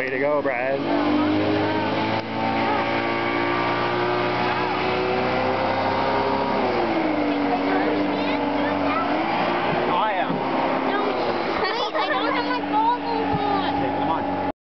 Way to go, Brad.